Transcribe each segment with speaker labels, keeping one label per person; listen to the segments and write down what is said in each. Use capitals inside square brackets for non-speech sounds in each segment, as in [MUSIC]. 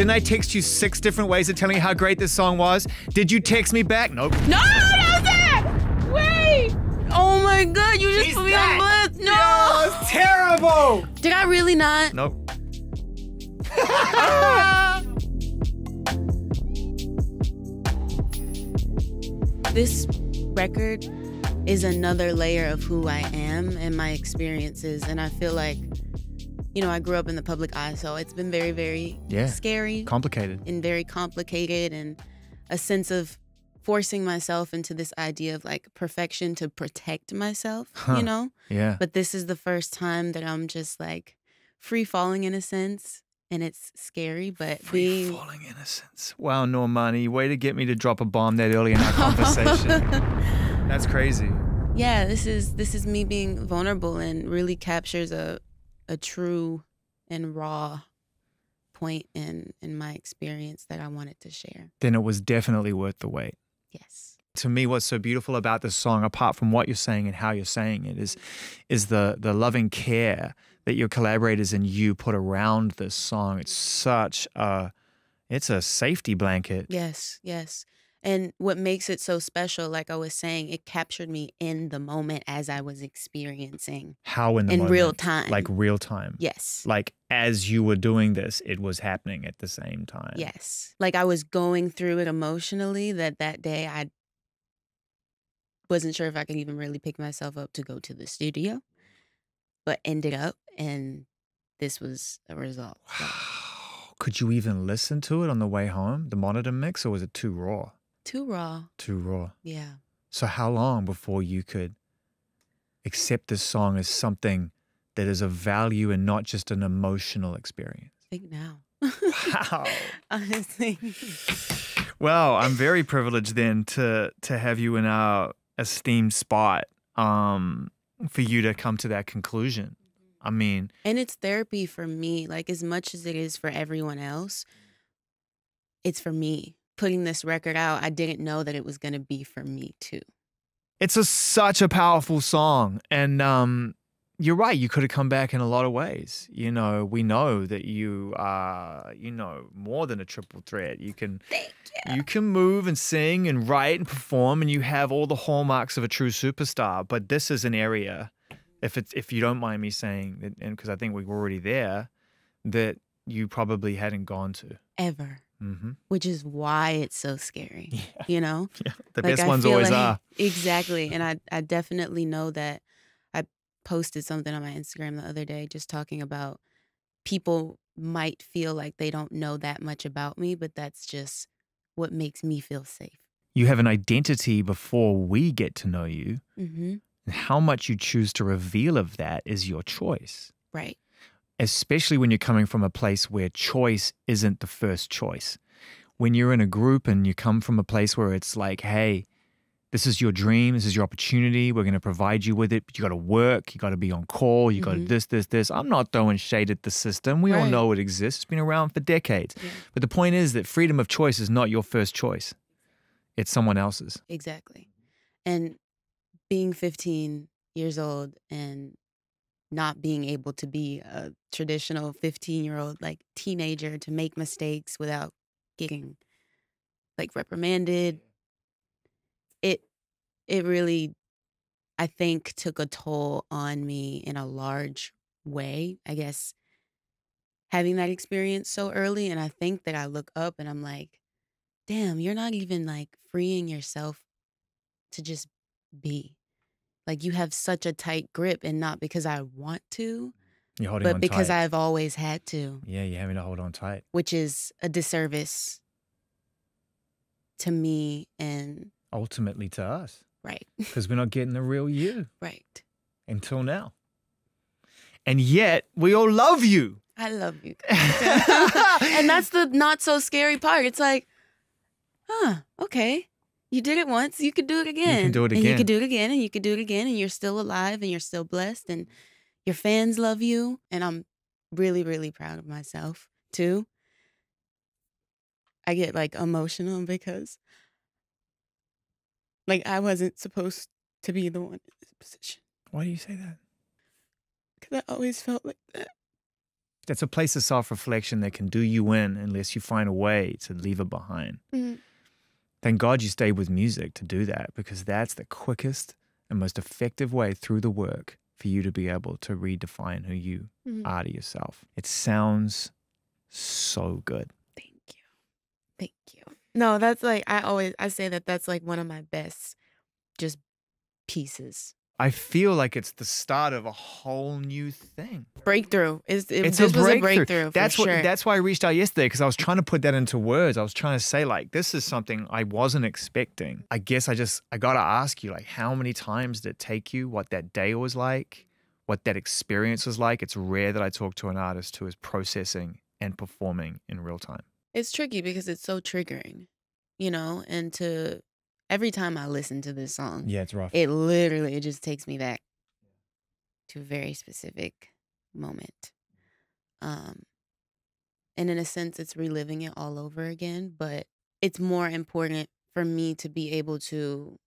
Speaker 1: Didn't I text you six different ways of telling you how great this song was? Did you text me back? Nope.
Speaker 2: No, that was it. Wait. Oh my god, you just
Speaker 1: She's
Speaker 2: put me on blast. No.
Speaker 1: Oh, it's terrible.
Speaker 2: Did I really not?
Speaker 1: Nope. [LAUGHS]
Speaker 2: This record is another layer of who I am and my experiences. And I feel like, you know, I grew up in the public eye, so it's been very, very
Speaker 1: Yeah.
Speaker 2: scary
Speaker 1: Complicated.
Speaker 2: and very complicated and a sense of forcing myself into this idea of like perfection to protect myself,
Speaker 1: Huh.
Speaker 2: you know?
Speaker 1: Yeah.
Speaker 2: But this is the first time that I'm just like free falling in a sense. And it's scary, but
Speaker 1: Free
Speaker 2: being
Speaker 1: falling innocence. Wow, Normani, way to get me to drop a bomb that early in our conversation. [LAUGHS] That's crazy.
Speaker 2: yeah, this is this is me being vulnerable and really captures a a true and raw point in in my experience that I wanted to share.
Speaker 1: Then it was definitely worth the wait.
Speaker 2: Yes.
Speaker 1: to me what's so beautiful about this song apart from what you're saying and how you're saying it is mm-hmm. is the the loving care that your collaborators and you put around this song it's such a it's a safety blanket
Speaker 2: Yes, yes. And what makes it so special, like I was saying, it captured me in the moment as I was experiencing
Speaker 1: how in the
Speaker 2: in real time.
Speaker 1: like real time
Speaker 2: yes.
Speaker 1: like as you were doing this it was happening at the same time
Speaker 2: Yes. Like I was going through it emotionally that that day I wasn't sure if I could even really pick myself up to go to the studio, but ended up and this was a result.
Speaker 1: Wow could you even listen to it on the way home the monitor mix or was it too raw
Speaker 2: too raw.
Speaker 1: too raw
Speaker 2: Yeah.
Speaker 1: So how long before you could accept this song as something that is of value and not just an emotional experience?
Speaker 2: I think now.
Speaker 1: Wow. [LAUGHS]
Speaker 2: Honestly.
Speaker 1: Well, I'm very privileged then to to have you in our esteemed spot um, for you to come to that conclusion. I mean,
Speaker 2: And it's therapy for me. Like as much as it is for everyone else, it's for me. Putting this record out, I didn't know that it was gonna be for me too.
Speaker 1: it's a such a powerful song and um you're right you could have come back in a lot of ways you know we know that you are you know more than a triple threat you can
Speaker 2: Thank
Speaker 1: you can move and sing and write and perform and you have all the hallmarks of a true superstar but this is an area if it's if you don't mind me saying that and because i think we were already there that you probably hadn't gone to
Speaker 2: Ever.
Speaker 1: Hmm
Speaker 2: Which is why it's so scary. [LAUGHS] You know? [LAUGHS]
Speaker 1: yeah the
Speaker 2: Like,
Speaker 1: best
Speaker 2: I
Speaker 1: ones always
Speaker 2: like-
Speaker 1: are [LAUGHS]
Speaker 2: Exactly. And I, I definitely know that I posted something on my Instagram the other day just talking about people might feel like they don't know that much about me, but that's just what makes me feel safe.
Speaker 1: you have an identity before we get to know you
Speaker 2: hmm
Speaker 1: And how much you choose to reveal of that is your choice,
Speaker 2: Right.
Speaker 1: Especially when you're coming from a place where choice isn't the first choice. When you're in a group and you come from a place where it's like, hey, this is your dream, this is your opportunity, we're going to provide you with it, but you got to work, you got to be on call, you got to
Speaker 2: mm-hmm.
Speaker 1: this, this, this. I'm not throwing shade at the system. We all know it exists, it's been around for decades.
Speaker 2: Yeah.
Speaker 1: But the point is that freedom of choice is not your first choice, it's someone else's.
Speaker 2: Exactly. And being 15 years old and not being able to be a traditional 15 year old, like teenager, to make mistakes without getting like reprimanded, it, it really, I think, took a toll on me in a large way. I guess having that experience so early. And I think that I look up and I'm like, damn, you're not even like freeing yourself to just be. Like you have such a tight grip, and not because I want to,
Speaker 1: You're holding
Speaker 2: but because
Speaker 1: tight.
Speaker 2: I've always had to,
Speaker 1: yeah, you're having to hold on tight.
Speaker 2: which is a disservice to me and
Speaker 1: Ultimately to us.
Speaker 2: right,
Speaker 1: because we're not getting the real you
Speaker 2: right.
Speaker 1: until now. And yet, we all love you.
Speaker 2: I love you. [LAUGHS] [LAUGHS] and that's the not so scary part. It's like, huh, okay. You did it once, you could do it again.
Speaker 1: do it
Speaker 2: And you could do it again and you could do it again and you're still alive and you're still blessed and your fans love you. And I'm really, really proud of myself too. I get like emotional because like I wasn't supposed to be the one in this position.
Speaker 1: Why do you say that?
Speaker 2: Because I always felt like that.
Speaker 1: That's a place of self reflection that can do you in unless you find a way to leave it behind.
Speaker 2: Mhm.
Speaker 1: Thank God you stayed with music to do that because that's the quickest and most effective way through the work for you to be able to redefine who you
Speaker 2: Mhm.
Speaker 1: are to yourself. It sounds so good.
Speaker 2: Thank you. Thank you. No, that's like I always I say that that's like one of my best just pieces.
Speaker 1: I feel like it's the start of a whole new thing.
Speaker 2: Breakthrough. Is it
Speaker 1: It's a
Speaker 2: was
Speaker 1: breakthrough.
Speaker 2: a breakthrough
Speaker 1: that's
Speaker 2: sure.
Speaker 1: That's why I reached out yesterday because I was trying to put that into words. I was trying to say like, this is something I wasn't expecting. I guess I just I gotta ask you like, how many times did it take you? What that day was like? What that experience was like? It's rare that I talk to an artist who is processing and performing in real time.
Speaker 2: it's tricky because it's so triggering, you know, and to every time I listen to this song,
Speaker 1: Yeah, it's rough.
Speaker 2: it literally it just takes me back to a very specific moment. Um and in a sense it's reliving it all over again, but it's more important for me to be able to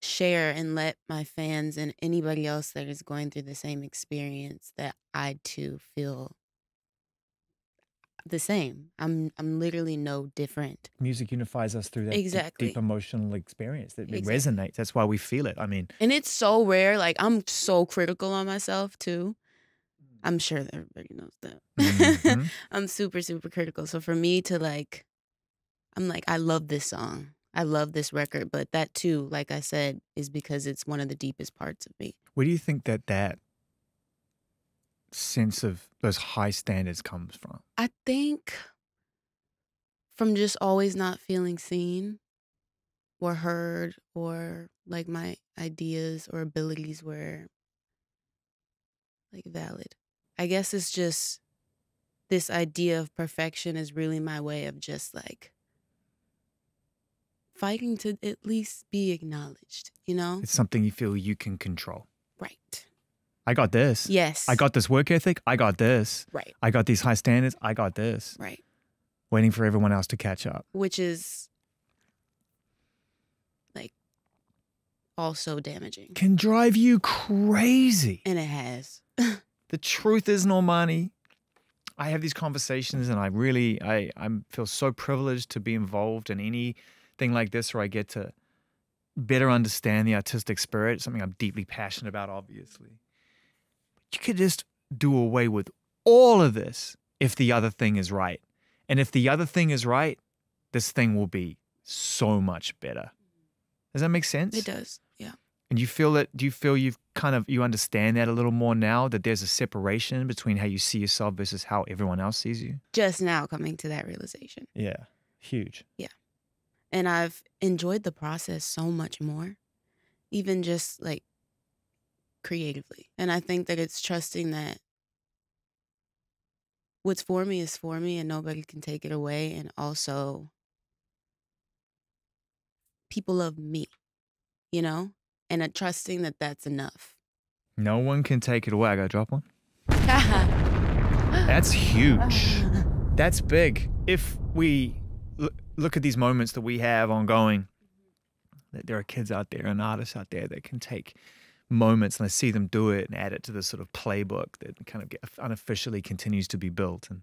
Speaker 2: share and let my fans and anybody else that is going through the same experience that I too feel the same. I'm I'm literally no different.
Speaker 1: Music unifies us through that deep-
Speaker 2: Exactly.
Speaker 1: deep, emotional experience that
Speaker 2: Exactly.
Speaker 1: resonates. That's why we feel it. I mean,
Speaker 2: And it's so rare. Like I'm so critical on myself too. I'm sure that everybody knows that.
Speaker 1: mhm. [LAUGHS]
Speaker 2: I'm super, super critical. So for me to like, I'm like, I love this song. I love this record. But that too, like I said, is because it's one of the deepest parts of me.
Speaker 1: where do you think that that sense of those high standards comes from?
Speaker 2: I think from just always not feeling seen or heard or like my ideas or abilities were like valid. I guess it's just this idea of perfection is really my way of just like fighting to at least be acknowledged, you know?
Speaker 1: It's something you feel you can control.
Speaker 2: Right.
Speaker 1: I got this.
Speaker 2: Yes.
Speaker 1: I got this work ethic. I got this.
Speaker 2: right.
Speaker 1: I got these high standards. I got this.
Speaker 2: Right.
Speaker 1: Waiting for everyone else to catch up.
Speaker 2: Which is like also damaging.
Speaker 1: Can drive you crazy.
Speaker 2: And it has. [LAUGHS]
Speaker 1: The truth is, Normani, I have these conversations and I really, I, I feel so privileged to be involved in anything like this where I get to better understand the artistic spirit, something I'm deeply passionate about, obviously. You could just do away with all of this if the other thing is right. And if the other thing is right, this thing will be so much better. Does that make sense?
Speaker 2: It does. Yeah.
Speaker 1: And you feel that? Do you feel you've kind of you understand that a little more now that there's a separation between how you see yourself versus how everyone else sees you?
Speaker 2: Just now coming to that realization.
Speaker 1: Yeah, huge. Yeah.
Speaker 2: And I've enjoyed the process so much more, even just like creatively. And I think that it's trusting that what's for me is for me and nobody can take it away. And also, people love me, you know? And uh, trusting that that's enough.
Speaker 1: No one can take it away. I gotta drop one. [LAUGHS] That's huge. [LAUGHS] That's big. If we look at these moments that we have ongoing, that there are kids out there and artists out there that can take moments and I see them do it and add it to this sort of playbook that kind of get, unofficially continues to be built. And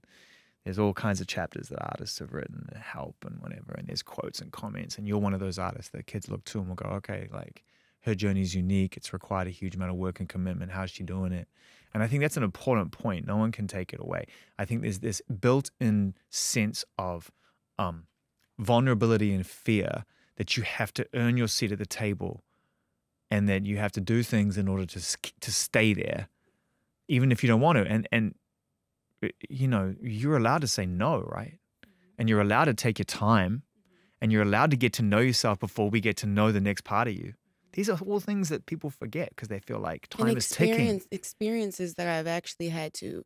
Speaker 1: there's all kinds of chapters that artists have written that help and whatever. And there's quotes and comments. And you're one of those artists that kids look to and will go, okay, like her journey is unique. It's required a huge amount of work and commitment. How's she doing it? And I think that's an important point. No one can take it away. I think there's this built in sense of um, vulnerability and fear that you have to earn your seat at the table and that you have to do things in order to, to stay there, even if you don't want to. And, and, you know, you're allowed to say no, right? And you're allowed to take your time and you're allowed to get to know yourself before we get to know the next part of you. These are all things that people forget because they feel like time is ticking.
Speaker 2: experiences that I've actually had to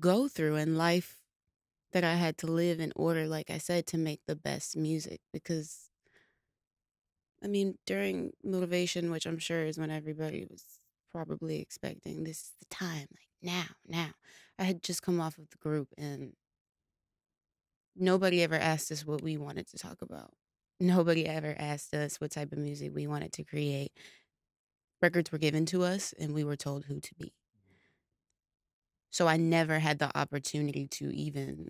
Speaker 2: go through in life that I had to live in order, like I said, to make the best music. Because, I mean, during motivation, which I'm sure is when everybody was probably expecting, this is the time, like now, now. I had just come off of the group and nobody ever asked us what we wanted to talk about. Nobody ever asked us what type of music we wanted to create records were given to us and we were told who to be. Mm-hmm. So I never had the opportunity to even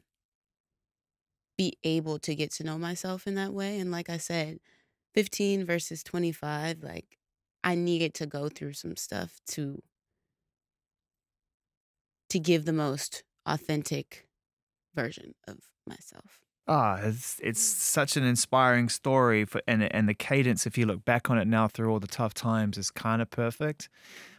Speaker 2: be able to get to know myself in that way. And like I said, 15 versus 25, like I needed to go through some stuff to to give the most authentic version of myself.
Speaker 1: Ah, it's it's such an inspiring story for and and the cadence. If you look back on it now through all the tough times, is kind of perfect.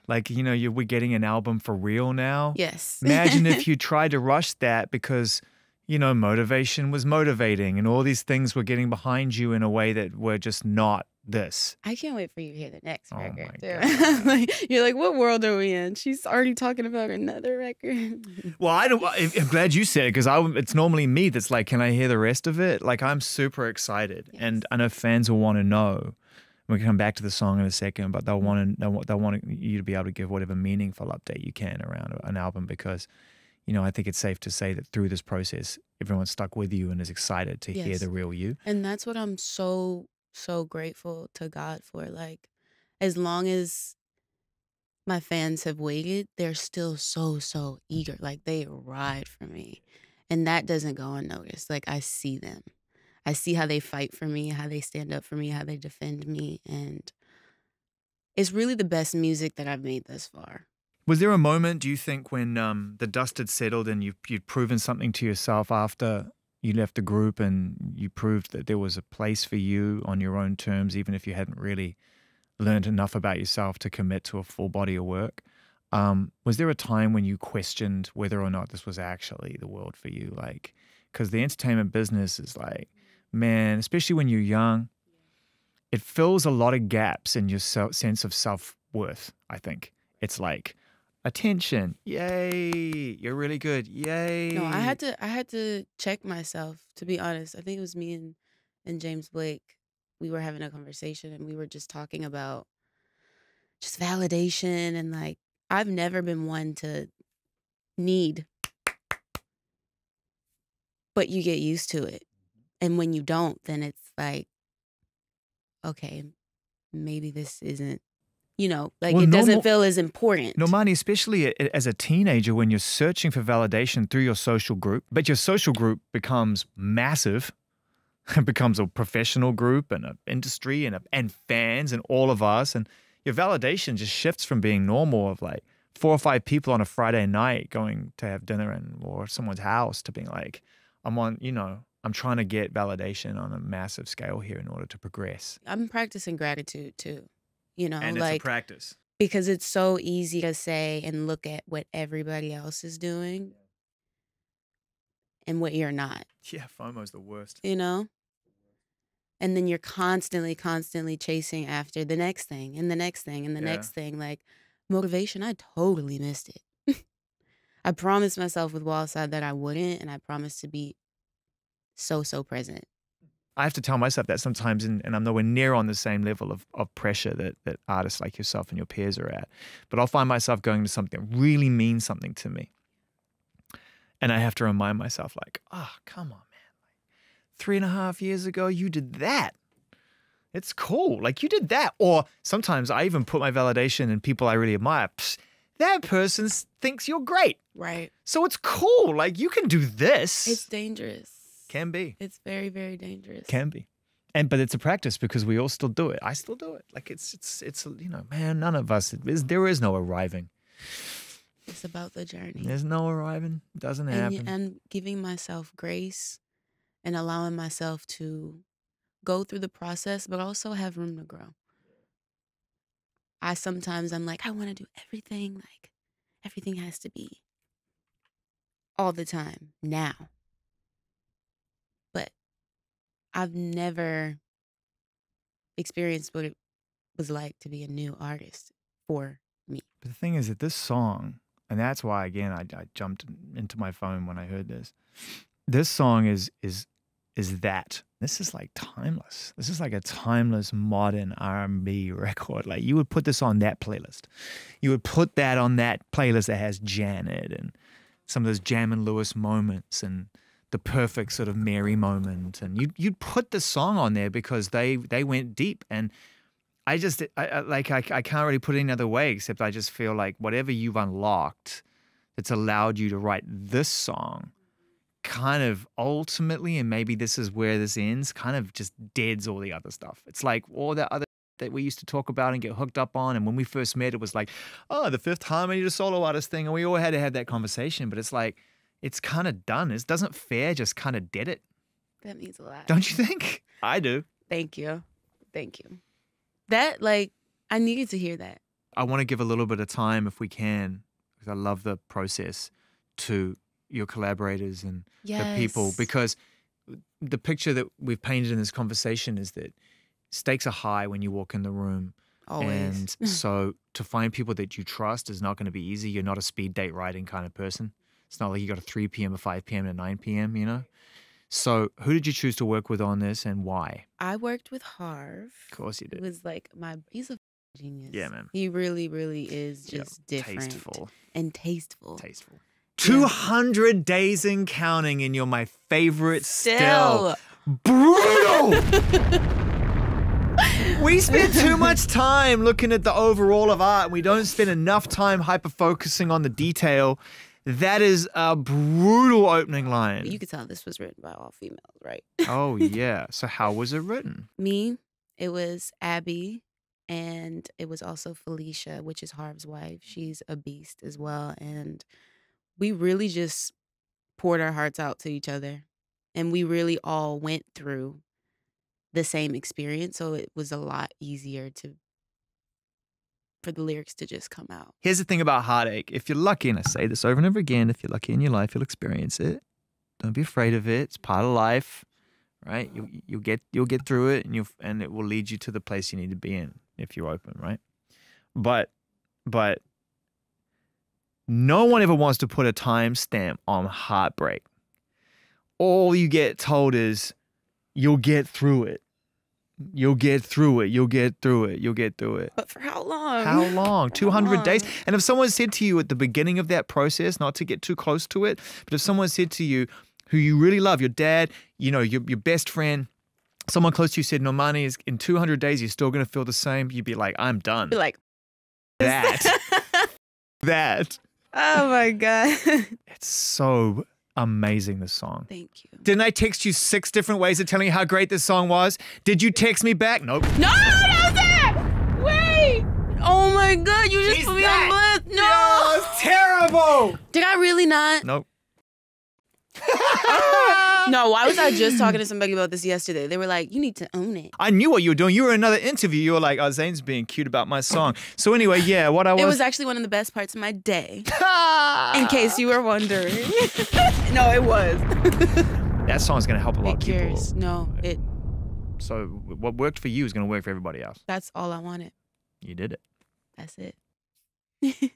Speaker 1: Like you know, you we're getting an album for real now.
Speaker 2: Yes.
Speaker 1: Imagine if [LAUGHS] you tried to rush that because you know motivation was motivating and all these things were getting behind you in a way that were just not this.
Speaker 2: I can't wait for you to hear the next
Speaker 1: Oh
Speaker 2: record. too. [LAUGHS] Like, you're like, what world are we in? She's already talking about another record. [LAUGHS]
Speaker 1: Well, I don't. I'm glad you said it because I. It's normally me that's like, can I hear the rest of it? Like I'm super excited, and I know fans will want to know. We can come back to the song in a second, but they'll want to. They'll, they'll want you to be able to give whatever meaningful update you can around an album because, you know, I think it's safe to say that through this process, everyone's stuck with you and is excited to hear the real you.
Speaker 2: And that's what I'm so, so grateful to God for. Like, as long as my fans have waited, they're still so, so eager. Like, they ride for me. And that doesn't go unnoticed. Like, I see them. I see how they fight for me, how they stand up for me, how they defend me. And it's really the best music that I've made thus far.
Speaker 1: Was there a moment, do you think, when um, the dust had settled and you, you'd proven something to yourself after you left the group and you proved that there was a place for you on your own terms, even if you hadn't really learned enough about yourself to commit to a full body of work? Um, was there a time when you questioned whether or not this was actually the world for you? Like, because the entertainment business is like, man, especially when you're young, it fills a lot of gaps in your se- sense of self worth. I think it's like attention, yay, you're really good, yay.
Speaker 2: No, I had to I had to check myself, to be honest. I think it was me and, and James Blake. We were having a conversation and we were just talking about just validation and like I've never been one to need but you get used to it. Mm-hmm. And when you don't, then it's like okay, maybe this isn't you know, like
Speaker 1: Well,
Speaker 2: it doesn't
Speaker 1: normal-
Speaker 2: feel as important.
Speaker 1: Normani, especially as a teenager, when you're searching for validation through your social group, but your social group becomes massive, it [LAUGHS] becomes a professional group and an industry and a, and fans and all of us, and your validation just shifts from being normal of like four or five people on a Friday night going to have dinner in or someone's house to being like, I'm on, you know, I'm trying to get validation on a massive scale here in order to progress.
Speaker 2: I'm practicing gratitude too. You know,
Speaker 1: and
Speaker 2: like
Speaker 1: it's a practice.
Speaker 2: because it's so easy to say and look at what everybody else is doing and what you're not,
Speaker 1: Yeah, FOMO's the worst.
Speaker 2: you know? And then you're constantly, constantly chasing after the next thing and the next thing and the
Speaker 1: Yeah.
Speaker 2: next thing. Like motivation, I totally missed it. [LAUGHS] I promised myself with Wild Side that I wouldn't, and I promised to be so, so present.
Speaker 1: I have to tell myself that sometimes, and, and I'm nowhere near on the same level of, of pressure that, that artists like yourself and your peers are at. But I'll find myself going to something that really means something to me. And I have to remind myself, like, oh, come on, man. Like, three and a half years ago, you did that. It's cool. Like, you did that. Or sometimes I even put my validation in people I really admire. Psst, that person thinks you're great.
Speaker 2: Right.
Speaker 1: So it's cool. Like, you can do this.
Speaker 2: It's dangerous.
Speaker 1: Can be.
Speaker 2: It's very, very dangerous.
Speaker 1: Can be. And but it's a practice because we all still do it. I still do it. Like it's it's it's you know, man, none of us is there is no arriving.
Speaker 2: It's about the journey.
Speaker 1: There's no arriving. It doesn't
Speaker 2: and,
Speaker 1: happen.
Speaker 2: and giving myself grace and allowing myself to go through the process but also have room to grow i sometimes i'm like i want to do everything like everything has to be all the time now but i've never experienced what it was like to be a new artist for me
Speaker 1: But the thing is that this song, and that's why again I, I jumped into my phone when I heard this. This song is is is that. This is like timeless. This is like a timeless modern R&B record. Like you would put this on that playlist. You would put that on that playlist that has Janet and some of those Jam and Lewis moments and the perfect sort of Mary moment. And you you'd put the song on there because they they went deep and I just I, I, like I, I can't really put it any other way except I just feel like whatever you've unlocked that's allowed you to write this song kind of ultimately, and maybe this is where this ends, kind of just deads all the other stuff. It's like all that other that we used to talk about and get hooked up on. And when we first met, it was like, oh, the fifth harmony to solo artist thing. And we all had to have that conversation. But it's like, it's kind of done. It doesn't fair just kind of dead it.
Speaker 2: That means a lot.
Speaker 1: Don't you think? I do.
Speaker 2: Thank you. Thank you. That, like, I needed to hear that.
Speaker 1: I want to give a little bit of time if we can, because I love the process to your collaborators and the people because the picture that we've painted in this conversation is that stakes are high when you walk in the room
Speaker 2: Always.
Speaker 1: and [LAUGHS] so to find people that you trust is not going to be easy you're not a speed date writing kind of person it's not like you got a 3 p.m a 5 p.m and a 9 p.m you know so who did you choose to work with on this and why
Speaker 2: I worked with Harv.
Speaker 1: of course you
Speaker 2: It
Speaker 1: did
Speaker 2: was like my, he's a genius.
Speaker 1: Yeah, man.
Speaker 2: He really, really is
Speaker 1: Yeah,
Speaker 2: just different
Speaker 1: tasteful
Speaker 2: and tasteful.
Speaker 1: tasteful 200 days and counting and you're my favorite still. brutal. [LAUGHS] we spend too much time looking at the overall of art and we don't spend enough time hyper focusing on the detail. That is a brutal opening line.
Speaker 2: You could tell this was written by all females, right?
Speaker 1: oh, [LAUGHS] yeah. So, how was it written?
Speaker 2: Me, it was Abby, and it was also Felicia, which is Harv's wife. She's a beast as well. And we really just poured our hearts out to each other. And we really all went through the same experience. So it was a lot easier to for the lyrics to just come out.
Speaker 1: Here's the thing about heartache. If you're lucky, and I say this over and over again, if you're lucky in your life, you'll experience it. Don't be afraid of it. It's part of life, right? You you'll get you'll get through it, and you and it will lead you to the place you need to be in if you're open, right? But but no one ever wants to put a timestamp on heartbreak. All you get told is you'll get through it. You'll get through it. You'll get through it. You'll get through it.
Speaker 2: But for how long?
Speaker 1: How long? [LAUGHS] 200 days?
Speaker 2: long?
Speaker 1: And if someone said to you at the beginning of that process, not to get too close to it, but if someone said to you, who you really love, your dad, you know, your, your best friend, someone close to you said, Normani, is in 200 days, you're still going to feel the same, you'd be like, I'm done.
Speaker 2: Be like
Speaker 1: That. [LAUGHS] that.
Speaker 2: oh my God. [LAUGHS]
Speaker 1: It's so amazing, this song.
Speaker 2: Thank you.
Speaker 1: Didn't I text you six different ways of telling you how great this song was? Did you text me back? Nope.
Speaker 2: No, that was it. Wait. Oh my god, you just
Speaker 1: She's
Speaker 2: put me
Speaker 1: that-
Speaker 2: on blast. No.
Speaker 1: it's terrible.
Speaker 2: Did I really not?
Speaker 1: Nope. [LAUGHS]
Speaker 2: No, why was I just talking to somebody about this yesterday? They were like, you need to own it.
Speaker 1: I knew what you were doing. You were in another interview. You were like, "Oh, Zane's being cute about my song." So anyway, yeah, what I was.
Speaker 2: It was actually one of the best parts of my day, [LAUGHS] in case you were wondering. [LAUGHS] no, it was. [LAUGHS]
Speaker 1: that song's gonna help a lot
Speaker 2: It
Speaker 1: of people.
Speaker 2: cures. No, it.
Speaker 1: So what worked for you is gonna work for everybody else.
Speaker 2: That's all I wanted.
Speaker 1: You did it.
Speaker 2: That's it. [LAUGHS]